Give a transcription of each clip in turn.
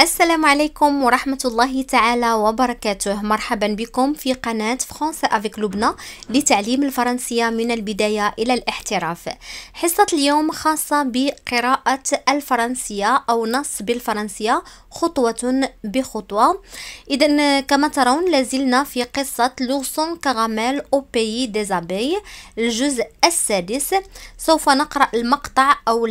السلام عليكم ورحمة الله تعالى وبركاته. مرحبا بكم في قناة français avec Loubna لتعليم الفرنسية من البداية إلى الاحتراف. حصة اليوم خاصة بقراءة الفرنسية أو نص بالفرنسية خطوة بخطوة. إذا كما ترون لازلنا في قصة l'ourson Caramel au pays des abeilles الجزء السادس. سوف نقرأ المقطع أو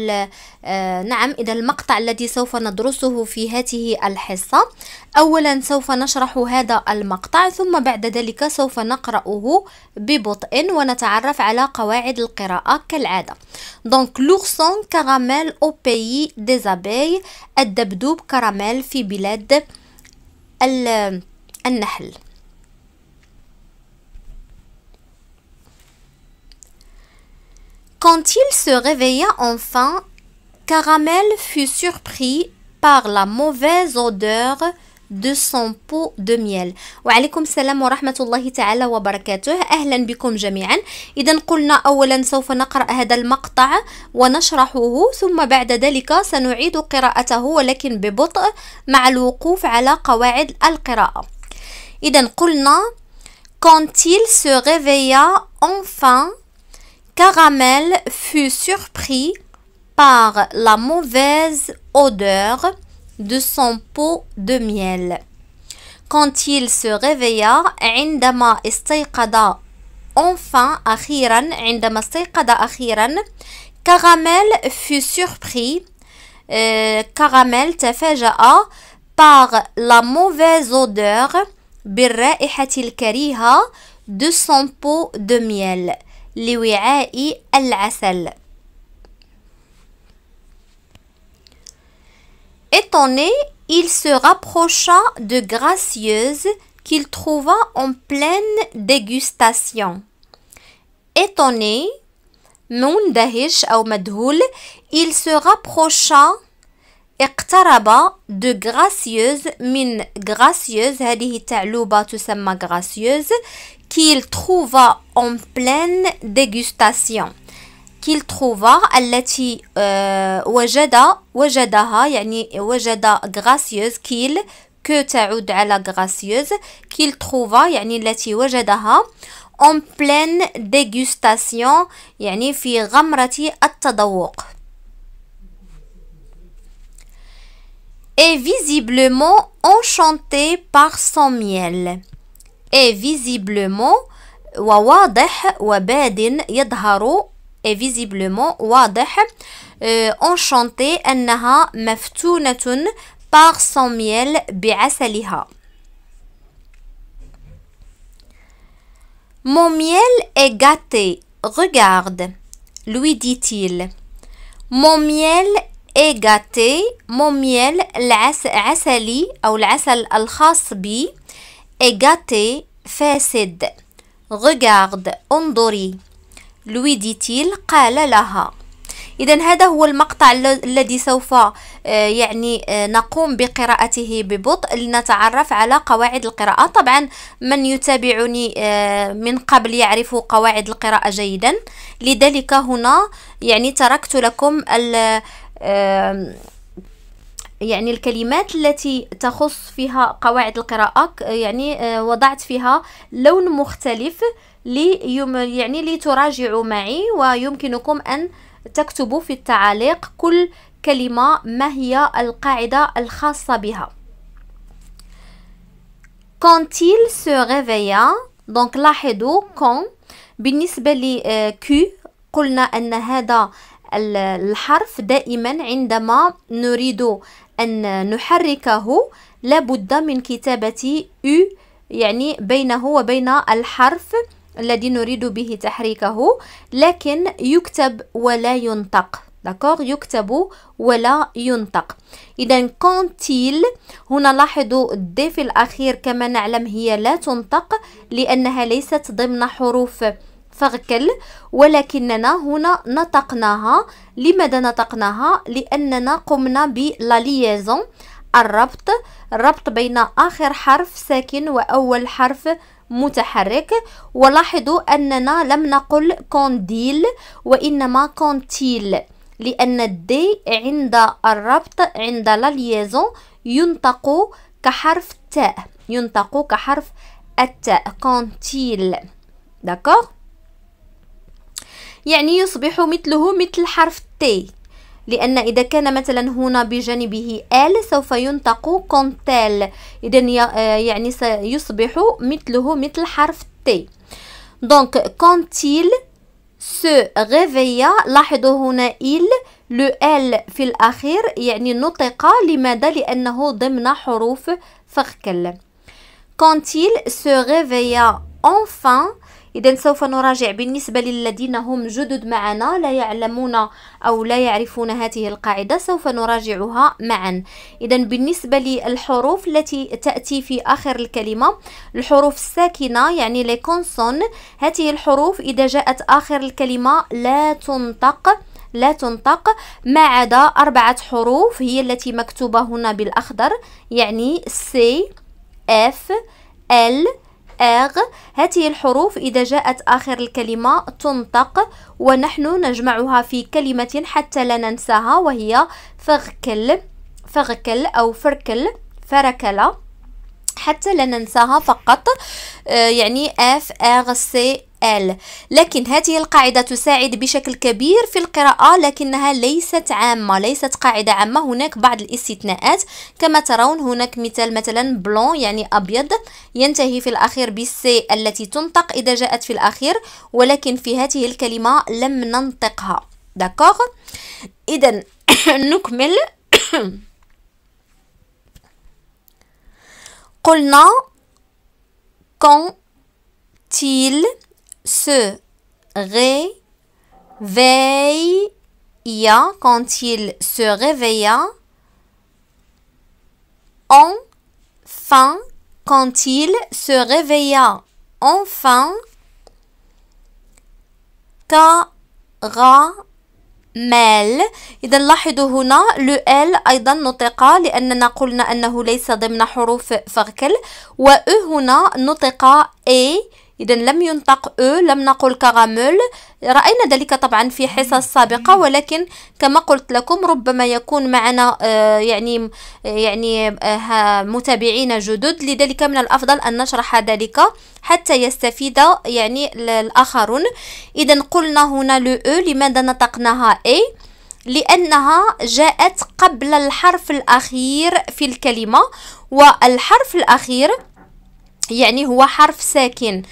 آه نعم إذا المقطع الذي سوف ندرسه في هذه الحصة. أولا سوف نشرح هذا المقطع ثم بعد ذلك سوف نقرأه ببطء ونتعرف على قواعد القراءة كالعادة. donc l'ourson Caramel au pays des abeilles الدبدوب كراميل في بلاد النحل. Quand il se réveilla enfin, Caramel fut surpris par la mauvaise odeur de son pot de miel. وعليكم السلام ورحمة الله تعالى وبركاته. أهلا بكم جميعا. إذا قلنا أولا سوف نقرأ هذا المقطع ونشرحه ثم بعد ذلك سنعيد قراءته ولكن ببطء مع الوقوف على قواعد القراءة. إذا قلنا Quand il se réveilla enfin, Caramel fut surpris par la mauvaise odeur de son pot de miel. Quand il se réveilla عندما استيقظ enfin أخيرا عندما استيقظ أخيرا Caramel fut surpris Caramel تفاجأ par la mauvaise odeur بالرائحة الكريهة de son pot de miel لوعاء العسل Étonné, il se rapprocha de Gracieuse qu'il trouva en pleine dégustation. Étonné, مندهش أو مدهول, il se rapprocha اقترب de Gracieuse من Gracieuse هذه التعلوبة تسمى Gracieuse qu'il trouva en pleine dégustation. qu'il trouva التي وجد وجدها يعني وجد gracieuse qu'il que تعود على gracieuse qu'il trouva يعني التي وجدها en pleine dégustation يعني في غمره التذوق et visiblement enchantée par son miel. اي فيزيبلومون ou à Wadeh, ou à est visiblement واضح enchanté أنها مفتونة par son miel بعسلها Mon miel est gâté, regarde, lui dit-il. Mon miel est gâté, mon miel العسلي أو العسل الخاص بي est gâté فاسد. Regarde, انظري. Dit-il قال لها. إذا هذا هو المقطع الذي سوف يعني نقوم بقراءته ببطء لنتعرف على قواعد القراءة. طبعا من يتابعني من قبل يعرف قواعد القراءة جيدا. لذلك هنا يعني تركت لكم يعني الكلمات التي تخص فيها قواعد القراءة يعني وضعت فيها لون مختلف. لي يعني لتراجعوا معي ويمكنكم أن تكتبوا في التعاليق كل كلمة ما هي القاعدة الخاصة بها. Quand il se réveilla donc لاحظوا quand بالنسبة ل Q قلنا أن هذا الحرف دائما عندما نريد أن نحركه لابد من كتابة U يعني بينه وبين الحرف الذي نريد به تحريكه لكن يكتب ولا ينطق. داكوغ يكتب ولا ينطق. اذا quand il هنا لاحظوا ال d في الأخير كما نعلم هي لا تنطق لأنها ليست ضمن حروف فغكل ولكننا هنا نطقناها. لماذا نطقناها؟ لأننا قمنا بلا الربط. الربط بين آخر حرف ساكن وأول حرف متحرك. ولاحظوا أننا لم نقل كونديل وإنما quand il لأن ال d عند الربط عند لا ينطق كحرف التاء ينطق كحرف التاء quand il. d'accord يعني يصبح مثله مثل حرف t لأن إذا كان مثلا هنا بجانبه elle سوف ينطق quand elle. إذا يعني سيصبح مثله مثل حرف t donc quand il se réveilla لاحظوا هنا il le l في الأخير يعني نطق. لماذا؟ لأنه ضمن حروف فغكل il se réveilla enfin إذا سوف نراجع بالنسبة للذين هم جدد معنا لا يعلمون أو لا يعرفون هذه القاعدة سوف نراجعها معا. إذا بالنسبة للحروف التي تأتي في آخر الكلمة الحروف الساكنة يعني les consonnes هذه الحروف إذا جاءت آخر الكلمة لا تنطق لا تنطق. ما عدا أربعة حروف هي التي مكتوبة هنا بالأخضر يعني c f l r. هذه الحروف إذا جاءت آخر الكلمة تنطق ونحن نجمعها في كلمة حتى لا ننساها وهي فغكل فغكل أو فركل فركل. حتى لا ننساها فقط آه، يعني f r c l لكن هذه القاعدة تساعد بشكل كبير في القراءة لكنها ليست عامة ليست قاعدة عامة. هناك بعض الاستثناءات. كما ترون هناك مثال مثلا blanc يعني أبيض ينتهي في الأخير بالسي التي تنطق إذا جاءت في الأخير ولكن في هذه الكلمة لم ننطقها. داكوغ إذا نكمل. قلنا quand il se réveilla quand il se réveilla enfin quand il se réveilla enfin caramel إذا لاحظوا هنا لو ال أيضا نطق لأننا قلنا أنه ليس ضمن حروف فغكل و هنا نطق اي إذا لم ينطق أو لم نقل كغامول رأينا ذلك طبعا في حصص سابقة ولكن كما قلت لكم ربما يكون معنا آه، يعني يعني آه، متابعين جدد. لذلك من الأفضل أن نشرح ذلك حتى يستفيد يعني الآخرون. إذا قلنا هنا le e لماذا نطقناها è؟ لأنها جاءت قبل الحرف الأخير في الكلمة والحرف الأخير يعني هو حرف ساكن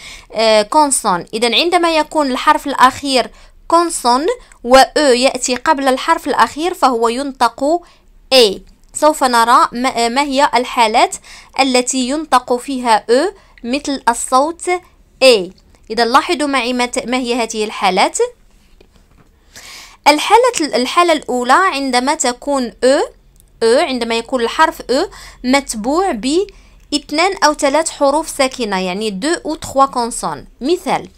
consonne آه، إذا عندما يكون الحرف الأخير consonne و e يأتي قبل الحرف الأخير فهو ينطق è. سوف نرى ما هي الحالات التي ينطق فيها e مثل الصوت è. إذا لاحظوا معي ما هي هذه الحالات. الحالة الحالة الأولى عندما تكون e أو عندما يكون الحرف e متبوع ب اثنان أو ثلاث حروف ساكنة يعني deux أو trois consonnes مثال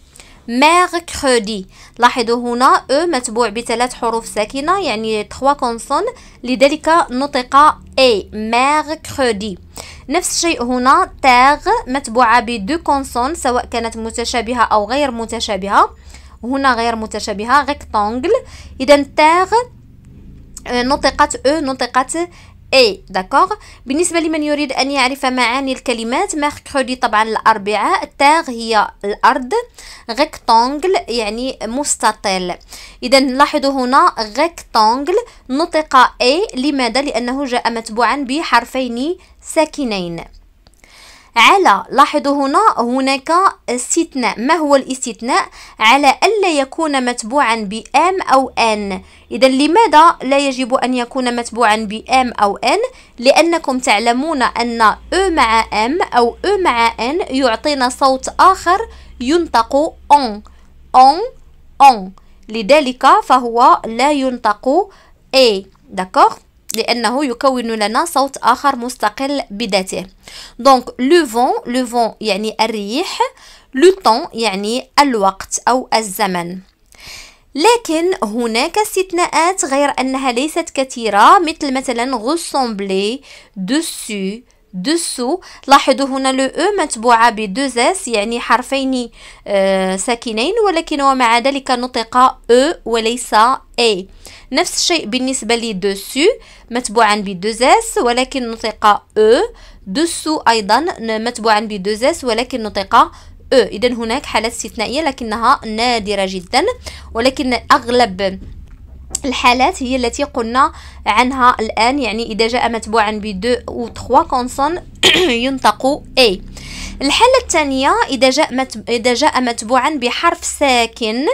mercredi. لاحظوا هنا e متبوع بثلاث حروف ساكنة يعني trois consonnes لذلك نطق è mercredi. نفس الشيء هنا terre متبوعة ب deux consonnes سواء كانت متشابهة أو غير متشابهة. هنا غير متشابهة rectangle. إذا terre نطقت e نطقت è d'accord بالنسبة لمن يريد أن يعرف معاني الكلمات mercredi طبعا الأربعاء terre هي الأرض rectangle يعني مستطيل. اذا لاحظوا هنا ريكتونغل نطق اي لماذا؟ لأنه جاء متبوعا بحرفين ساكنين. على لاحظوا هنا هناك استثناء. ما هو الاستثناء؟ على ألا يكون متبوعا بام أو ان إذا لماذا لا يجب أن يكون متبوعا بام أو ان لأنكم تعلمون أن أو مع ام أو أو مع ان يعطينا صوت آخر ينطق en. en en. لذلك فهو لا ينطق è d'accord لأنه يكون لنا صوت آخر مستقل بذاته. donc le vent le vent يعني الريح le temps يعني الوقت أو الزمن. لكن هناك استثناءات غير أنها ليست كثيرة مثل مثلا ressembler dessus dessous لاحظوا هنا le e متبوعة ب deux s يعني حرفين آه ساكنين ولكن ومع ذلك نطق e وليس è نفس الشيء بالنسبة ل dessus متبوعا ب deux s ولكن نطق e. Dessous أيضا متبوعا ب deux s ولكن نطق e. إذا هناك حالات استثنائية لكنها نادرة جدا ولكن أغلب الحالات هي التي قلنا عنها الآن يعني إذا جاء متبوعا ب 2 أو 3 consonnes ينطق A. الحالة الثانية إذا جاء إذا جاء متبوعا بحرف ساكن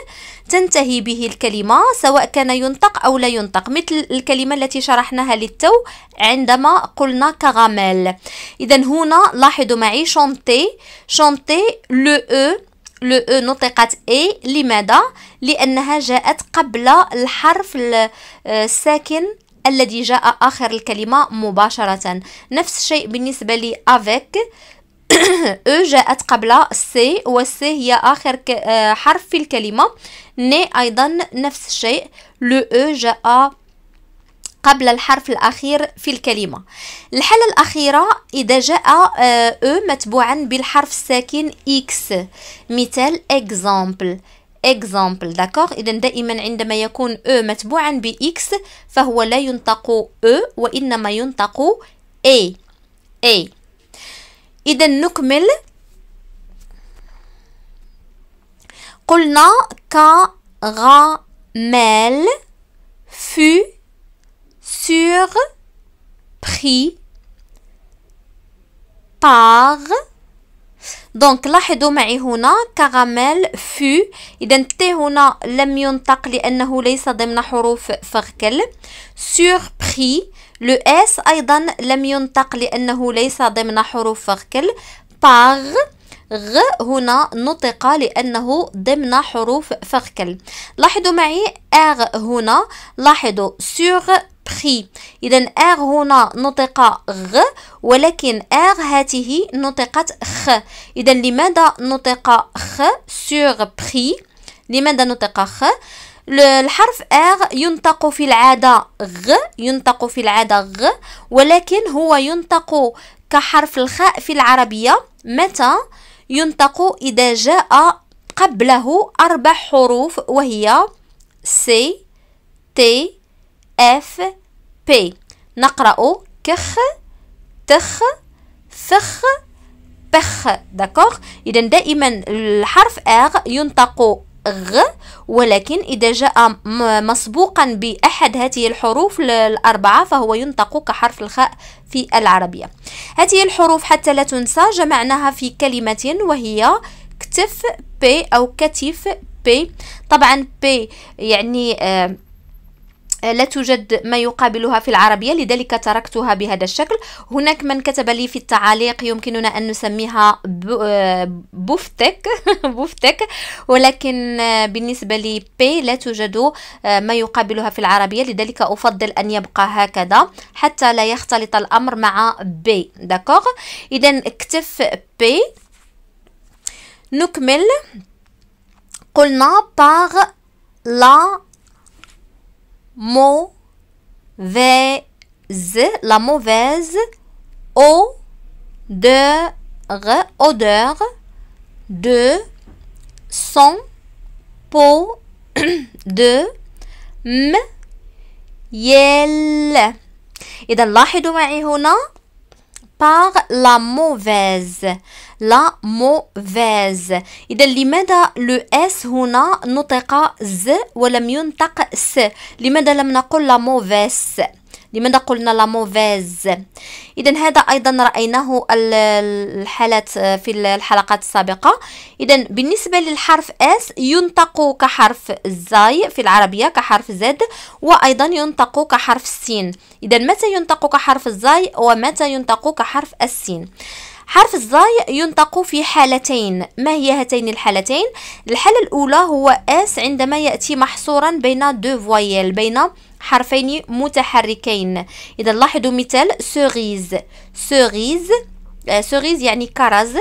تنتهي به الكلمة سواء كان ينطق أو لا ينطق مثل الكلمة التي شرحناها للتو عندما قلنا كراميل إذا هنا لاحظوا معي chanter chanter le E. le E نطقت é لماذا؟ لأنها جاءت قبل الحرف الساكن الذي جاء آخر الكلمة مباشرة. نفس الشيء بالنسبة ل avec E جاءت قبل C وال C هي آخر حرف في الكلمة. nez أيضا نفس الشيء. le E جاء قبل الحرف الأخير في الكلمة. الحالة الأخيرة إذا جاء E متبوعا بالحرف الساكن X مثال exemple exemple d'accord إذا دائما عندما يكون E متبوعا ب X فهو لا ينطق e وإنما ينطق A. A. إذا نكمل. قلنا caramel fut surpris par. donc لاحظوا معي هنا caramel fut اذا T هنا لم ينطق لأنه ليس ضمن حروف فركل surpris le S أيضا لم ينطق لأنه ليس ضمن حروف فركل par غ هنا نطق لأنه ضمن حروف فركل لاحظوا معي R هنا لاحظوا sur pris إذا R هنا نطق غ ولكن R هاته نطقت خ. إذا لماذا نطق خ surpris لماذا نطق خ؟ الحرف R ينطق في العادة غ ينطق في العادة غ ولكن هو ينطق كحرف الخاء في العربية. متى؟ ينطق إذا جاء قبله أربع حروف وهي C T F P. نقرأ كخ تخ فخ بخ. d'accord إذا دائما الحرف R ينطق غ ولكن إذا جاء مسبوقا بأحد هذه الحروف الأربعة فهو ينطق كحرف الخاء في العربية. هذه الحروف حتى لا تنسى جمعناها في كلمة وهي كتف P أو كتف P. طبعا P يعني آه لا توجد ما يقابلها في العربية لذلك تركتها بهذا الشكل. هناك من كتب لي في التعاليق يمكننا أن نسميها بوفتك بوفتك. ولكن بالنسبة لي P لا توجد ما يقابلها في العربية لذلك أفضل أن يبقى هكذا حتى لا يختلط الأمر مع P d'accord؟ إذا اكتف بي نكمل. قلنا باغ لا mauvaise, la mauvaise odeur, odeur de son peau de miel. إذا لاحظوا معي هنا par la mauvaise. La mauvaise. إذا لماذا le S هنا نطق ز ولم ينطق س؟ لماذا لم نقل la mauvaise لماذا قلنا la mauvaise؟ اذا هذا أيضا رأيناه الحالات في الحلقات السابقة. اذا بالنسبة للحرف S ينطق كحرف زاي في العربية كحرف Z وأيضا ينطق كحرف السين اذا متى ينطق كحرف الزاي ومتى ينطق كحرف السين حرف الزاي ينطق في حالتين. ما هي هاتين الحالتين؟ الحالة الأولى هو S عندما يأتي محصورا بين deux voyelles بين حرفين متحركين. إذا لاحظوا مثال cerise cerise cerise يعني كرز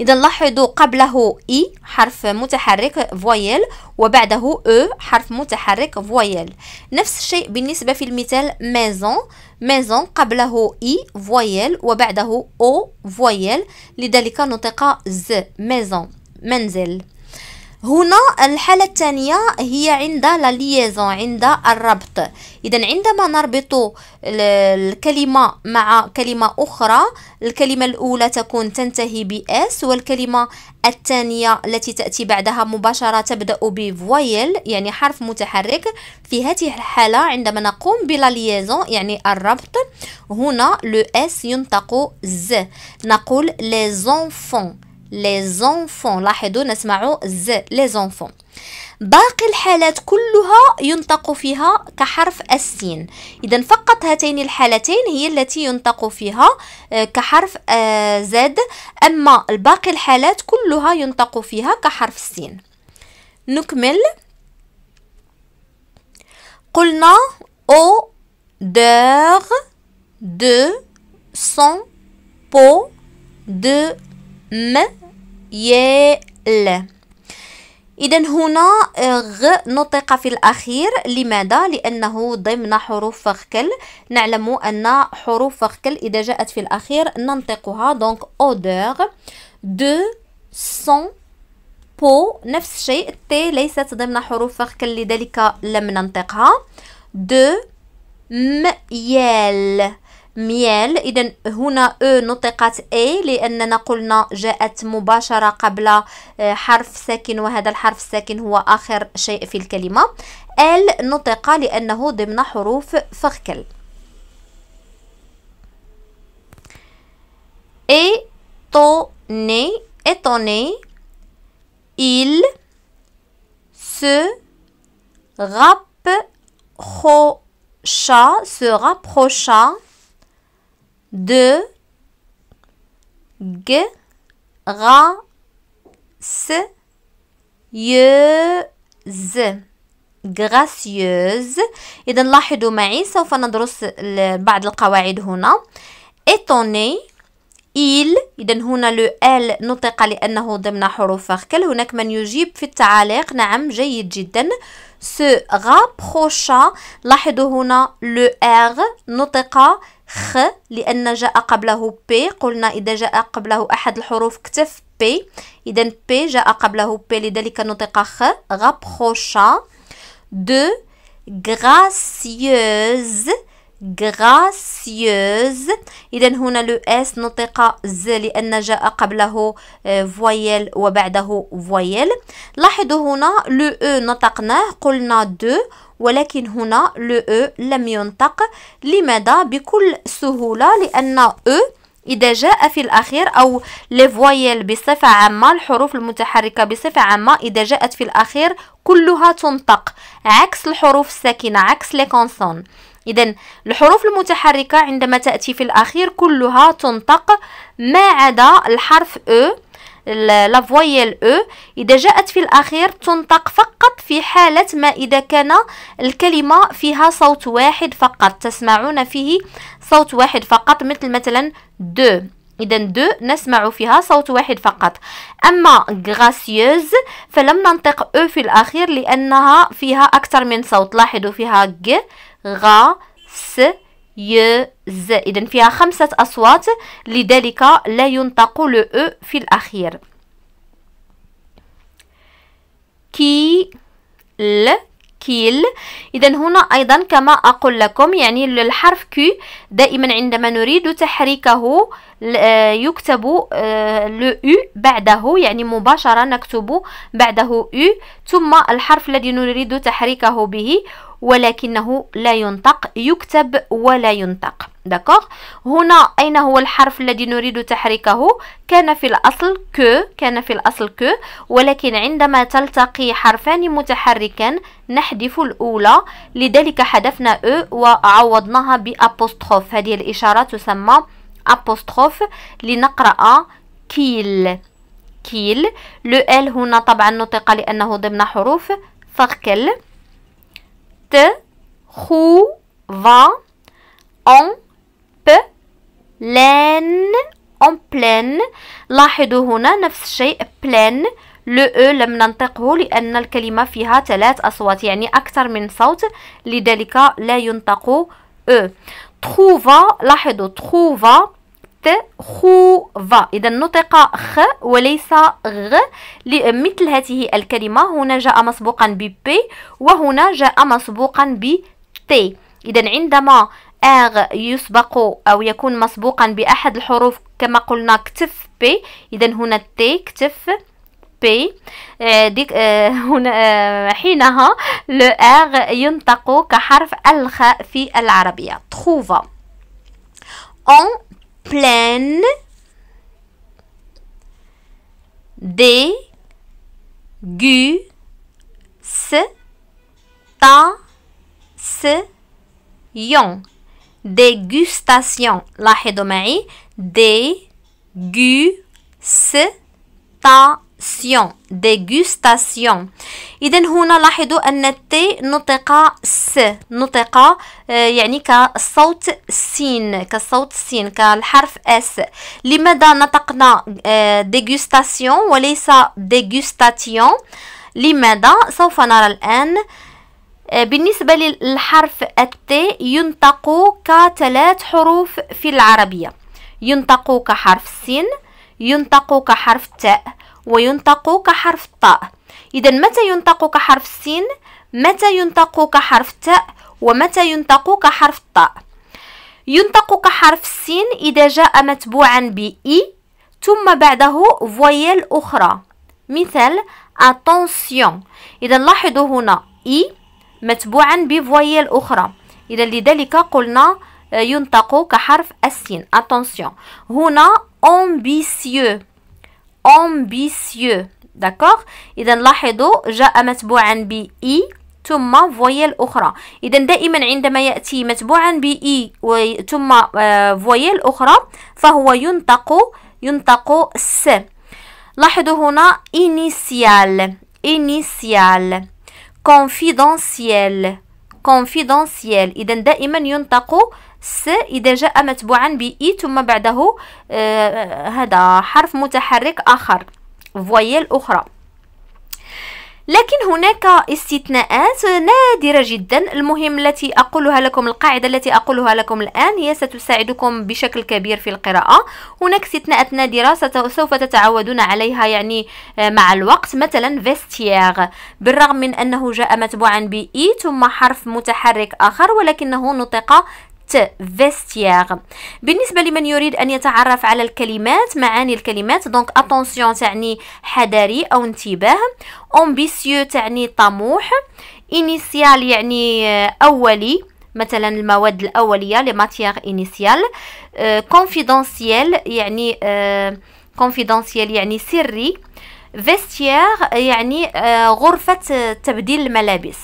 إذا لاحظوا قبله I حرف متحرك voyelle وبعده E حرف متحرك voyelle نفس الشيء بالنسبة في المثال maison maison قبله I voyelle وبعده O voyelle لذلك نطق ز maison منزل. هنا الحالة الثانية هي عند la liaison عند الربط. إذا عندما نربط الكلمة مع كلمة أخرى الكلمة الأولى تكون تنتهي ب S والكلمة الثانية التي تأتي بعدها مباشرة تبدأ ب voyelle يعني حرف متحرك. في هذه الحالة عندما نقوم ب la liaison يعني الربط هنا le S ينطق ز نقول les enfants. Les enfants. لاحظوا نسمع ز. Les enfants. باقي الحالات كلها ينطق فيها كحرف السين. إذا فقط هاتين الحالتين هي التي ينطق فيها آه، كحرف آه، زد أما الباقي الحالات كلها ينطق فيها كحرف السين. نكمل. قلنا odeur de son peau de م. يل إذا هنا غ نطق في الأخير. لماذا؟ لأنه ضمن حروف فخكل. نعلم أن حروف فخكل إذا جاءت في الأخير ننطقها donc odeur de son pot نفس الشيء T ليست ضمن حروف فخكل لذلك لم ننطقها. de miel miel اذا هنا E نطقت é لأننا قلنا جاءت مباشرة قبل آه، حرف ساكن وهذا الحرف الساكن هو آخر شيء في الكلمة. ال نطق لأنه ضمن حروف فخكل. Étonné étonné il se rapprocha se rapprocha de gracieuse gracieuse إذا لاحظوا معي سوف ندرس بعض القواعد هنا. Étonné. Il. إذا هنا le L نطق لأنه ضمن حروف فخكل هناك من يجيب في التعاليق. نعم جيد جدا. Se rapprocha لاحظوا هنا le R نطق خ لأن جاء قبله P قلنا إذا جاء قبله أحد الحروف كتف بي إذا P جاء قبله P لذلك نطق خ. rapprocha de gracieuse. gracieuse. إذا هنا le S نطق ز لأن جاء قبله voyelle وبعده voyelle لاحظوا هنا le E نطقناه قلنا de ولكن هنا le E لم ينطق لماذا؟ بكل سهولة لأن E إذا جاء في الأخير أو les voyelles بصفة عامة الحروف المتحركة بصفة عامة إذا جاءت في الأخير كلها تنطق. عكس الحروف الساكنة عكس les consonnes إذا الحروف المتحركة عندما تأتي في الأخير كلها تنطق. ما عدا الحرف E la voyelle E إذا جاءت في الأخير تنطق فقط في حالة ما إذا كان الكلمة فيها صوت واحد فقط. تسمعون فيه صوت واحد فقط مثل مثلا de. اذا de نسمع فيها صوت واحد فقط. أما gracieuse فلم ننطق E في الأخير لأنها فيها أكثر من صوت. لاحظوا فيها غ س ي ز. إذا فيها خمسة أصوات لذلك لا ينطق le E في الأخير. qu'il كيل. إذا هنا أيضا كما أقول لكم يعني الحرف كي دائما عندما نريد تحريكه آه، يكتب لو أو بعده يعني مباشرة نكتب بعده أو ثم الحرف الذي نريد تحريكه به ولكنه لا ينطق يكتب ولا ينطق. دكوغ هنا أين هو الحرف الذي نريد تحريكه؟ كان في الأصل ك كان في الأصل ك ولكن عندما تلتقي حرفان متحركان نحذف الأولى. لذلك حذفنا E وعوضناها ب apostrophe. هذه الإشارة تسمى apostrophe. لنقرأ qu'il qu'il. le L هنا طبعا نطق لأنه ضمن حروف. فخكل trouva en pleine en pleine لاحظوا هنا نفس الشيء pleine لو أو لم ننطقه لأن الكلمة فيها ثلاث أصوات يعني أكثر من صوت. لذلك لا ينطق أو trouva لاحظوا trouva خوفا إذا نطق خ وليس غ. مثل هذه الكلمة هنا جاء مسبوقا ب بي وهنا جاء مسبوقا ب تي إذا عندما R يسبق أو يكون مسبوقا بأحد الحروف كما قلنا كتف بي إذا هنا T كتف بي آه، ديك آه، هنا آه، حينها le R ينطق كحرف الخاء في العربية. trouva en pleine dé gu s ta s yon dégustation لاحظوا معي dégustation dégustation dégustation اذا هنا لاحظوا أن ال T نطق س نطق آه، يعني كصوت سين كصوت سين كالحرف S لماذا نطقنا dégustation آه، وليس dégustation لماذا؟ سوف نرى الآن آه، بالنسبة للحرف ال T ينطق كثلاث حروف في العربية. ينطق كحرف السين ينطق كحرف التاء وينطق كحرف الطاء إذا متى ينطق كحرف السين متى ينطق كحرف التاء ومتى ينطق كحرف الطاء ينطق كحرف السين إذا جاء متبوعا ب إي ثم بعده فويل أخرى. مثال attention. إذا لاحظوا هنا إي متبوعا بفويل أخرى. إذا لذلك قلنا ينطق كحرف السين. Attention. هنا ambitieux. Ambitieux. D'accord? اذا لاحظوا جاء متبوعا ب اي ثم فويل أخرى. اذا دائما عندما يأتي متبوعا ب اي ثم فويل أخرى فهو ينطق ينطق س لاحظوا هنا initial initial confidentiel confidentiel اذا دائما ينطق س إذا جاء متبوعا ب إي ثم بعده آه هذا حرف متحرك آخر voyelle أخرى. لكن هناك استثناءات نادرة جدا. المهم التي أقولها لكم القاعدة التي أقولها لكم الآن هي ستساعدكم بشكل كبير في القراءة. هناك استثناءات نادرة سوف تتعودون عليها يعني آه، مع الوقت. مثلا vestiaire بالرغم من أنه جاء متبوعا ب I ثم حرف متحرك آخر ولكنه نطق vestiaire بالنسبة لمن يريد أن يتعرف على الكلمات معاني الكلمات donc attention تعني حذري أو انتباه ambition تعني طموح initiale يعني أولي مثلا المواد الأولية les matières initiales confidentiel يعني confidentiel يعني سري vestiaire يعني غرفة تبديل الملابس.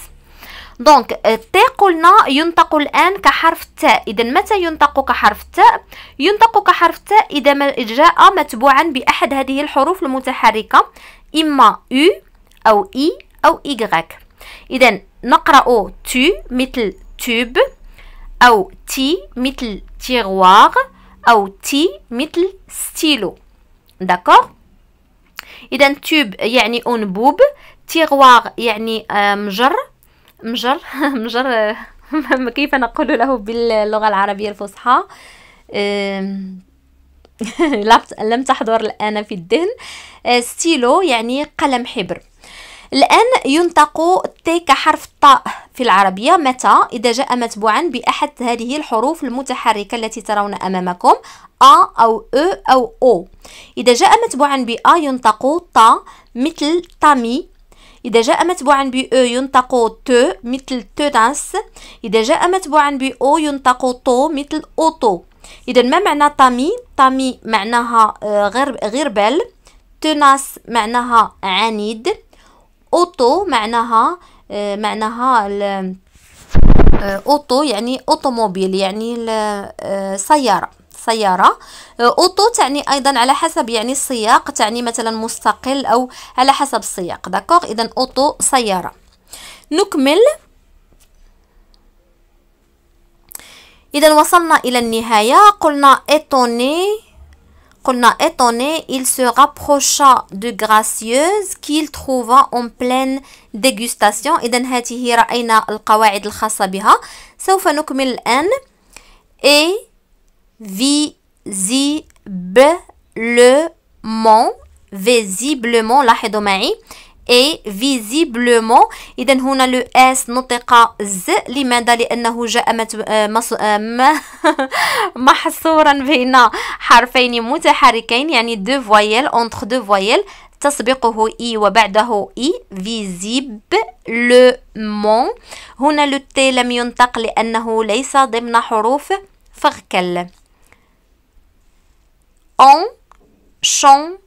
donc T قلنا ينطق الآن كحرف التاء إذا متى ينطق كحرف التاء ينطق كحرف التاء إذا جاء متبوعا بأحد هذه الحروف المتحركة إما U أو I أو Y إذا نقرأ tu مثل tube أو ti مثل tiroir أو ty مثل stylo d'accord إذا tube يعني أنبوب tiroir يعني مجر. مجر مجر كيف نقول له باللغة العربية الفصحى؟ لم تحضر الآن في الذهن أه، ستيلو يعني قلم حبر. الآن ينطق T كحرف الطاء في العربية. متى؟ إذا جاء متبوعا بأحد هذه الحروف المتحركة التي ترون أمامكم A أو E أو O إذا جاء متبوعا ب A ينطق طا مثل tamis. إذا جاء متبوعا ب E ينطق ت مثل tenace إذا جاء متبوعا ب O ينطق طو مثل auto. إذا ما معنى tamis؟ tamis معناها آه، غربال tenace معناها عنيد. auto معناها آه، معناها آه، auto يعني automobile يعني سيارة. سيارة auto تعني أيضا على حسب يعني السياق تعني مثلا مستقل أو على حسب السياق d'accord اذا auto سيارة. نكمل. اذا وصلنا إلى النهاية. قلنا étonné قلنا étonné. Il se rapprocha de gracieuse qu'il trouva en pleine dégustation. إذا هذه رأينا القواعد الخاصة بها. سوف نكمل الآن. Et visiblement visiblement لاحظوا معي et visiblement إذا هنا le s نطق z لماذا؟ لأنه جاء محصورا بين حرفين متحركين يعني deux voyelles entre deux voyelles تسبقه i وبعده i visiblement. هنا لو تي لم ينطق لأنه ليس ضمن حروف فغكل enchanté.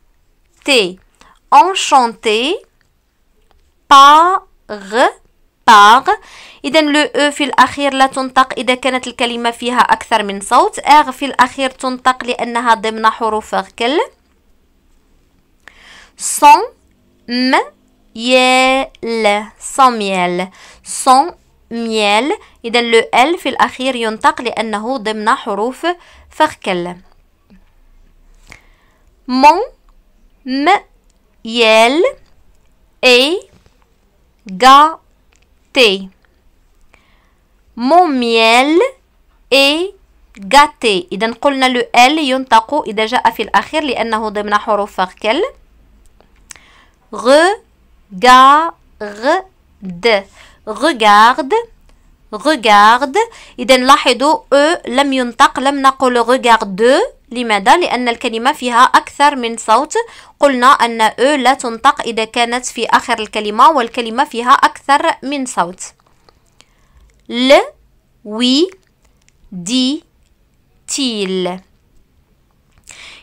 Enchanté par par. إذا لو أو في الأخير لا تنطق إذا كانت الكلمة فيها أكثر من صوت أغ في الأخير تنطق لأنها ضمن حروف غكل صن م يل صن ميل صن ميل إذا لو ال في الأخير ينطق لأنه ضمن حروف فغكل مون م يل اي gâté. Mon miel est gâté. إذا قلنا لو ال ينطق إذا جاء في الأخير لأنه ضمن حروف فغكل. regarde regarde regarde. إذا لاحظوا أو لم ينطق لم نقل regarde لماذا؟ لأن الكلمة فيها أكثر من صوت. قلنا أن أو لا تنطق إذا كانت في آخر الكلمة والكلمة فيها أكثر من صوت. ل وي دي تيل.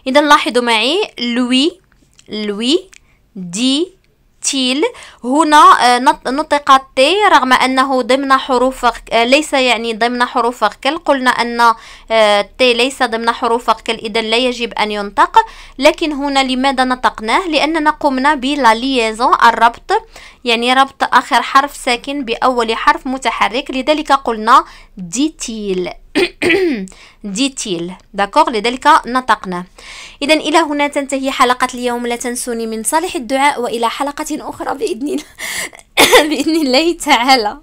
إذا لاحظوا معي lui lui dit-il هنا آه، نطق t رغم أنه ضمن حروف آه، ليس يعني ضمن حروف غكل قلنا أن آه، t ليس ضمن حروف غكل إذا لا يجب أن ينطق. لكن هنا لماذا نطقناه؟ لأننا قمنا ب la liaison الربط. يعني ربط آخر حرف ساكن بأول حرف متحرك لذلك قلنا dit-il. ديتيل. داكوغ لذلك نطقنا. إذا إلى هنا تنتهي حلقة اليوم. لا تنسوني من صالح الدعاء وإلى حلقة أخرى بإذن الله. بإذن الله تعالى.